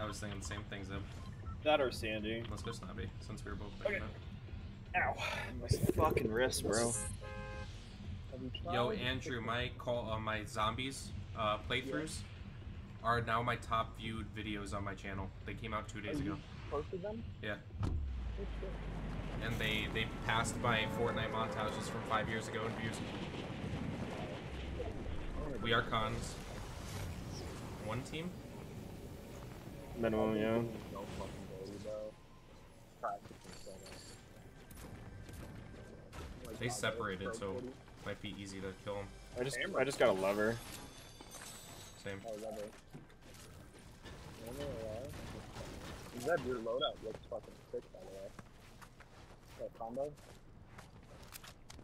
I was thinking the same thing, Zeb. That or Sandy. Let's go Snobby, since we were both thinking Okay. Ow. My fucking wrist, bro. Yo, Andrew, my call, uh, my zombies uh, playthroughs are now my top viewed videos on my channel. They came out two days ago. Posted them? Yeah. And they, they passed my Fortnite montages from five years ago in views. We are cons. One team? Minimum, yeah. No fucking ability, bro. Practice and so much. Like, They separated, so footy. might be easy to kill them. I just I just got a lever. Same. Oh, love. You know what? Zeb, your loadout looks fucking sick, by the way. That combo?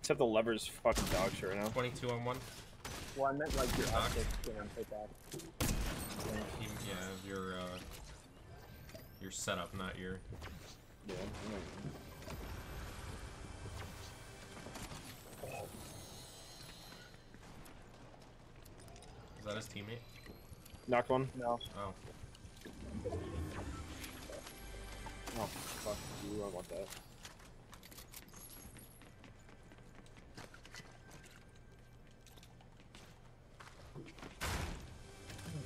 Except the lever's fucking dog shit right now. 22 on one. Well, I meant like your Knock. optic scan pickaxe. You- Yeah, your uh, your setup, not your. Yeah. Is that his teammate? Knocked one. No. Oh, Oh fuck you! I want that.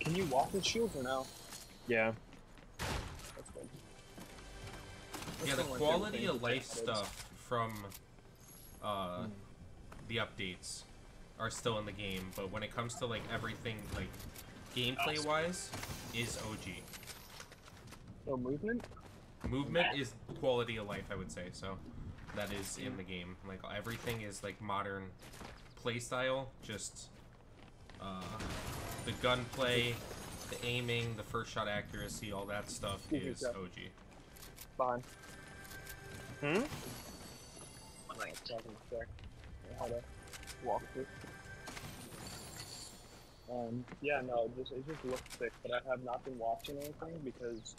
Can you walk with shields or no? Yeah. Yeah. The quality of life take stuff from uh, the updates are still in the game, but when it comes to like everything, like gameplay wise, is OG. So movement? Movement is quality of life, I would say. So that is in the game. Like everything is like modern playstyle. Just uh, the gunplay, the aiming, the first shot accuracy, all that stuff is yeah. OG. Behind. Hmm. Right. Talking there. How to walk through. Um, yeah, no, it just, it just looks sick, but I have not been watching anything because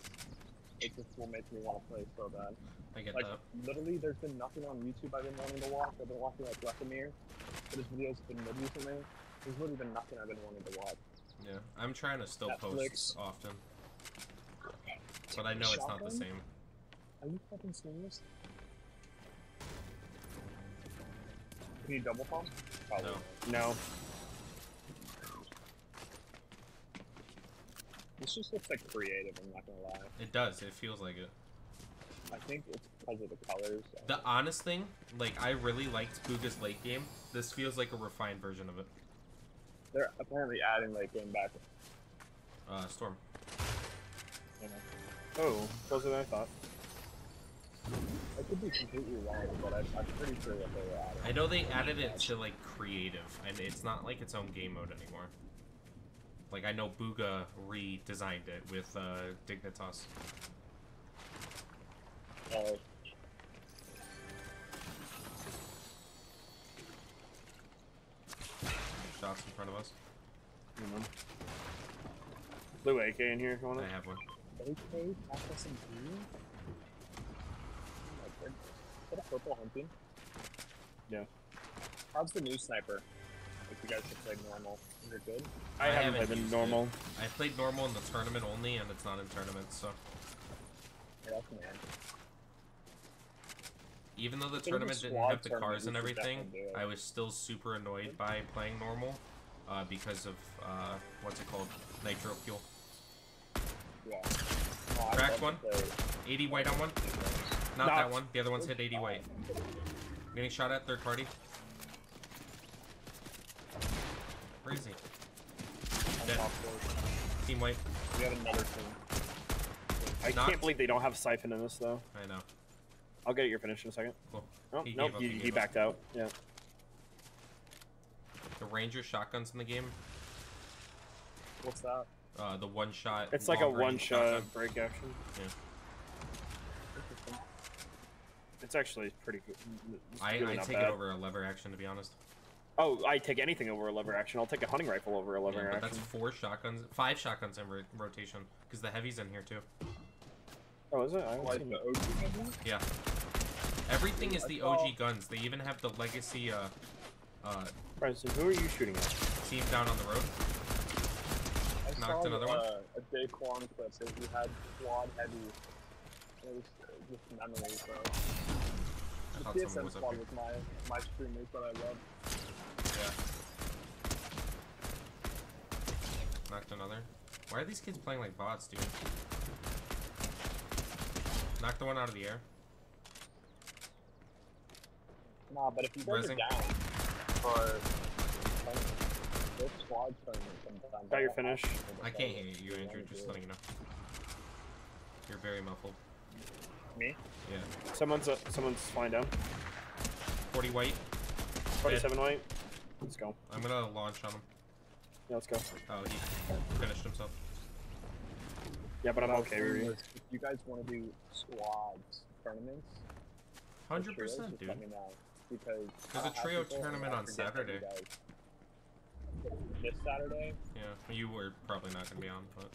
it just will make me want to play so bad. I get Like, that. literally, there's been nothing on YouTube I've been wanting to watch. I've been watching, like, Recamere, but his videos have been mid recently. There's literally been nothing I've been wanting to watch. Yeah, I'm trying to still post often, but I know it's not the same. Are you fucking serious? Can you double pump? Probably. No. No. This just looks like creative, I'm not gonna lie. It does. It feels like it. I think it's because of the colors. and- The honest thing, like I really liked Bugha's late game. This feels like a refined version of it. They're apparently adding like game back. Uh, Storm. You. Oh, closer than I thought. I could be completely wrong, but I, I'm pretty sure that they were adding. I know they added it to like creative, and it's not like its own game mode anymore. Like I know Bugha redesigned it with uh, Dignitas. Uh, Shots in front of us. Hang on. Blue AK in here if you want I have one. AK, FSMG? Oh my god. Is that a purple hunting? Yeah. How's the new sniper? If you guys have played normal, you're good? I, I haven't haven't played used the normal. I played normal in the tournament only, and it's not in tournaments. So Yeah, that's man. even though the think the tournament didn't have the cars and everything, definitely do it. I was still super annoyed by playing normal uh, because of uh, what's it called, nitro fuel. Yeah. Oh, Cracked one. 80 white on one. Not Knocked. that one. The other one's hit 80 white. Getting shot at third party. Where is he? Dead. Team white. We have another team. I Knocked. can't believe they don't have siphon in this though. I know. I'll get your finish in a second. Cool. Oh, He nope, up, he, he he, backed out. Yeah. The Ranger shotguns in the game. What's that? Uh, the one shot. It's like a one shot shotgun. break action. Interesting. It's actually pretty good. I, really I take bad. it over a lever action to be honest. Oh, I take anything over a lever action. I'll take a hunting rifle over a Yeah, lever but action. that's four shotguns, five shotguns in ro- rotation because the heavy's in here too. Oh, is it? I Like the. OG heavy? Yeah. Everything is the OG guns. They even have the legacy uh, uh, Bryson, who are you shooting at? team down on the road. I Knocked saw another one. uh, a Daequan clip that he had quad heavy. It was just memories, bro. I The thought someone TSM was squad was my my streamers that I love. Yeah. Knocked another. Why are these kids playing like bots, dude? Knocked the one out of the air. Nah, but if you guys Rezzing. are down for tournaments, those squad tournaments sometimes. Got your finish. have people to I can't play hear you. You're injured. Just do letting you know. You're very muffled. It. Me? Yeah. Someone's uh, someone's flying down. 40 white. 47 white. Let's go. I'm gonna launch on him. Yeah, let's go. Oh, he finished himself. Yeah, but I'm What I was okay, saying Riri. If you guys want to do squads tournaments, hundred percent, just dude. Let me know because There's a trio tournament on forget that you Saturday. This Saturday, Yeah, you were probably not gonna be on, but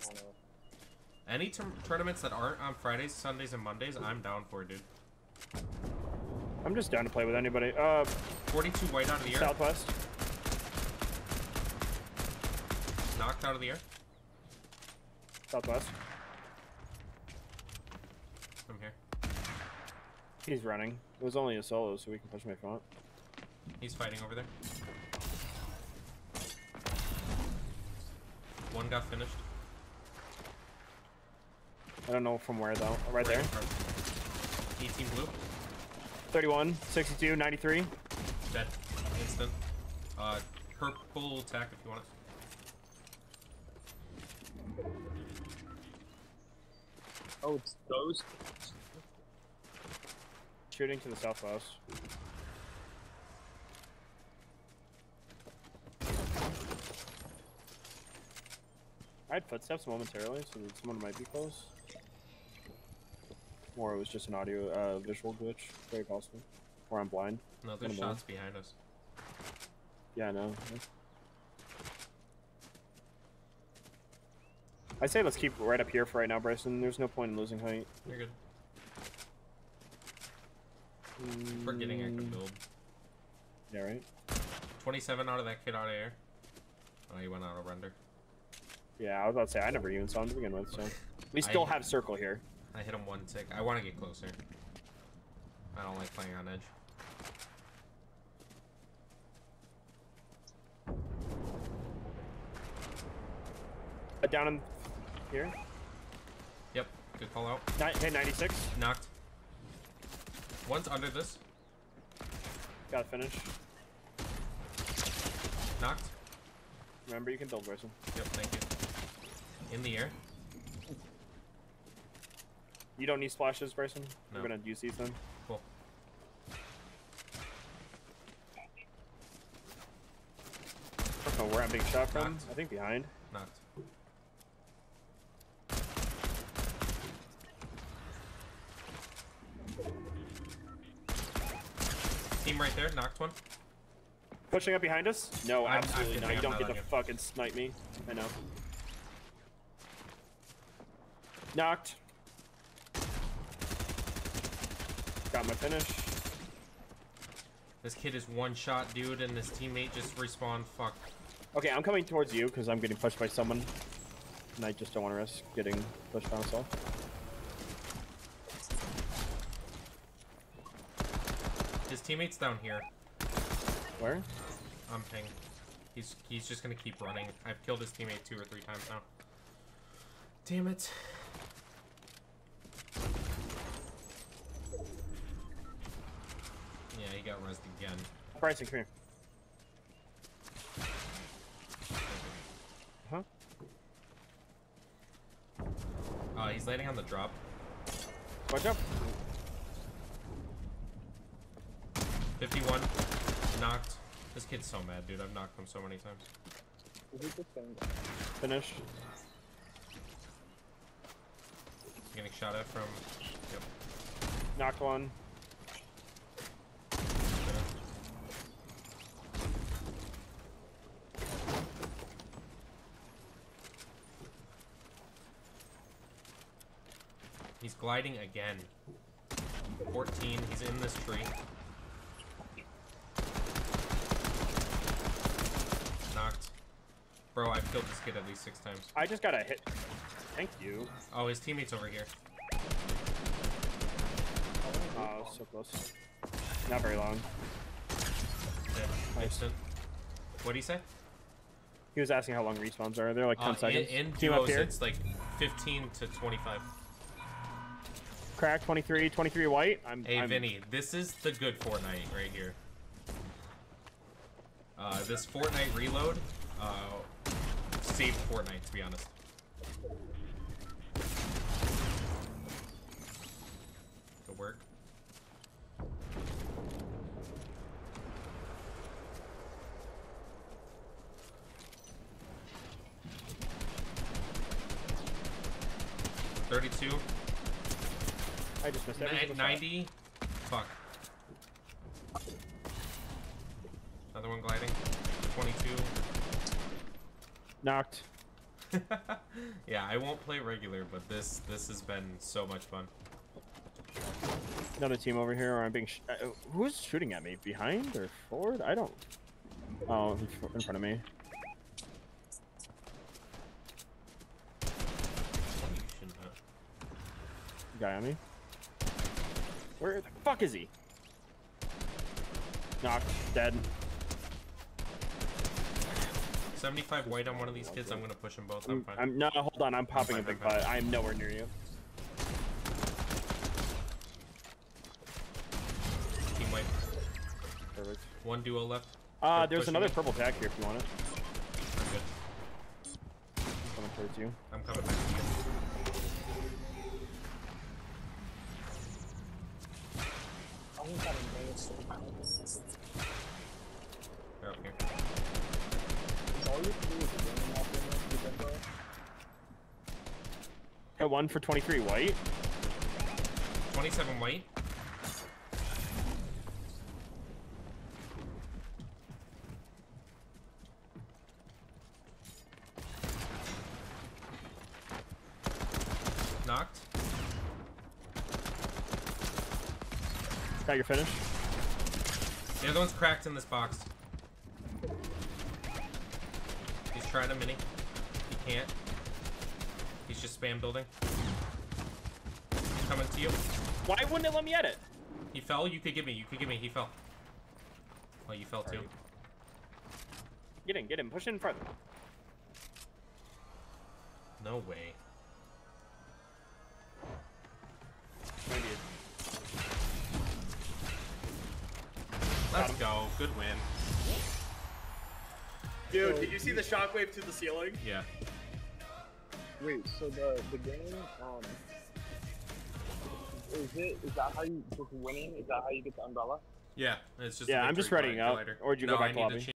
I don't know. Any tour- tournaments that aren't on Fridays, Sundays, and Mondays, I'm down for, dude. I'm just down to play with anybody. Uh, 42 white out of the air. southwest. Knocked out of the air. Southwest. I'm here. He's running. It was only a solo, so we can push him if you want. He's fighting over there. One got finished. I don't know from where though. Oh, Right there. 18 blue. 31, 62, 93. Dead. Instant. Uh, purple attack if you want it. Oh, it's those. Shooting to the southwest. I had footsteps momentarily, so that someone might be close. Or it was just an audio, uh, visual glitch. Very possible. Or I'm blind. No, there's Kinda blind. shots behind us. Yeah, I know. I say let's keep right up here for right now, Bryson. There's no point in losing height. You're good. Forgetting I Mm, could build. Yeah, right? 27 out of that kid out of air. Oh, he went out of render. Yeah, I was about to say, I never even saw him to begin with, so. We I- still have circle here. I hit him one tick. I want to get closer. I don't like playing on edge. Uh, down in here. Yep, good call out. Ni- hit 96. Knocked. One's under this. Got to finish. Knocked. Remember, you can build, Bryson. Yep, thank you. In the air. You don't need splashes, Bryson. No. We're gonna use these then. Cool. I don't know where I'm being shot from. Knocked. I think behind. Knocked. Team right there. Knocked one. Pushing up behind us? No, I'm- I'm absolutely not. You don't get to fucking snipe me. I know. Knocked. Got my finish. This kid is one shot, dude, and this teammate just respawned. Fuck. Okay, I'm coming towards you because I'm getting pushed by someone. And I just don't want to risk getting pushed by myself. His teammate's down here. Where? I'm ping. He's he's just gonna keep running. I've killed his teammate two or three times now. Damn it. Yeah, he got rezzed again. Bryson, come here. Huh? Uh, he's landing on the drop. Watch out. 51. Knocked. This kid's so mad, dude. I've knocked him so many times. Is it just saying Finish. Getting shot at from. Yep. Knocked one. Gliding again. 14. He's in this tree. Knocked. Bro, I've killed this kid at least six times. I just got a hit. Thank you. Oh, his teammate's over here. Oh, so close. Not very long. Yeah, instant. What do you say? He was asking how long respawns are. They're like 10 Uh, in, seconds. in Team up duos, here. it's like 15 to 25. Crack 23, 23 white. I'm. Hey, I'm, Vinny, this is the good Fortnite right here. Uh, this Fortnite reload, uh, saved Fortnite, to be honest. Good work. Thirty-two. I just missed every Ni- single shot. 90. Fuck. Another one gliding. 22. Knocked. yeah, I won't play regular, but this this has been so much fun. Another team over here, or I'm being. Sh uh, who's shooting at me? Behind or forward? I don't. Oh, in front of me. You shouldn't have. Guy on me. Where the fuck is he? Knocked. Dead. 75 white on one of these kids. I'm gonna push them both. I'm I'm, fine. I'm no. Hold on. I'm popping fine, a big I'm butt. I'm nowhere near you. Team white. Perfect. One duo left. Uh, They're there's another me. purple pack here if you want it. I'm good. I'm coming towards you. I'm coming back Got one for 23 white. 27 white. Knocked. Got your finish. The other one's cracked in this box. He's trying a mini. He can't. He's just spam building. Coming to you. Why wouldn't it let me edit? He fell. You could give me. You could give me. He fell. Oh, you fell too. Get in, get in, push in further. No way. Good win. Dude, did you see the shockwave to the ceiling? Yeah. Wait, so the the game, um, is it is that how you just winning? Is that how you get the umbrella? Yeah. It's just. Yeah, I'm just victory readying glide- up. glider. Or did you no, go back I to lobby? to